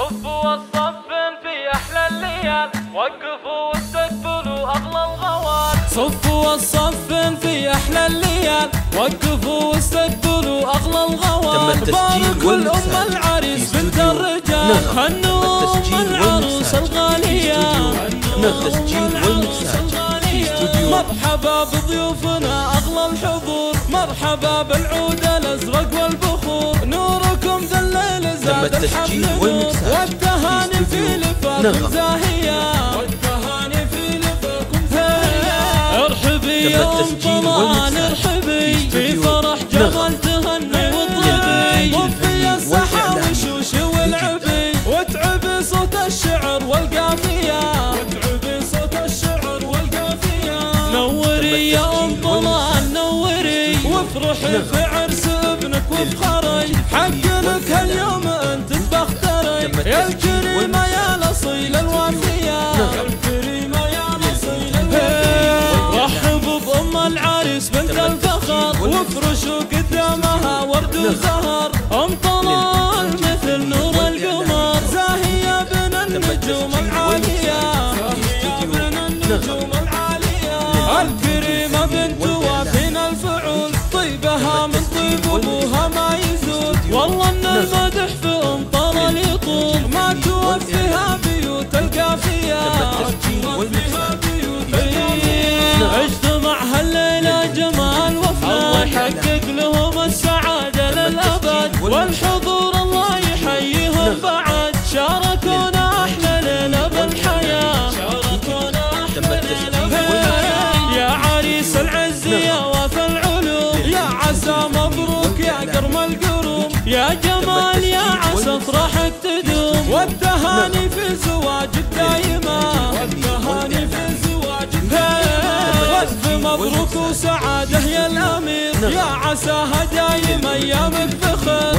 صفوا الصفين في أحلى الليال. وقفوا واستقبلوا أغلى الغوال. صفوا الصفين في أحلى الليال. وقفوا واستقبلوا أغلى الغوال. تم التسجيل بارك والمكساج الام العريس في بنت استوديو الرجال. نغم. هنوا ام التسجيل العروس والمكساج في الغاليه. التسجيل والمكساج في استوديو. مرحبا بضيوفنا أغلى الحضور. مرحبا بالعود التسجيل والمكساج والتهاني في لفاف نغم. زاهية. والتهاني في لفاكم زاهية. ارحبي تم يا ام التسجيل طلال ارحبي في فرح نغم. جمال تهني للإنتاج وفي والإعلامي. شوشي والعبي. واتعبي صوت الشعر والقافية. واتعبي صوت الشعر والقافية. نوري يا أم طلال نوري. وافرحي في عرس ابنك وافخري حق العريس بنت الفخر وافرشوا قدامها ورد وزهر. أم طلال مثل نور القمر. زاهية بين النجوم العالية. النجوم العالية. الكريمة بنت وافين الفعول طيبها من طيب يحقق لهم السعادة للأبد والحضور الله يحييهم بعد. شاركونا أحلى ليلة بالحياة. شاركونا أحلى ليلة بالحياة. يا عريس العز يا وفى العلوم. يا عسى مبروك يا كرم القروم يا جمال يا عسى افراحك تدوم والتهاني في زواجك وسعاده يا الأمير يا عساها دايم ايامك بخير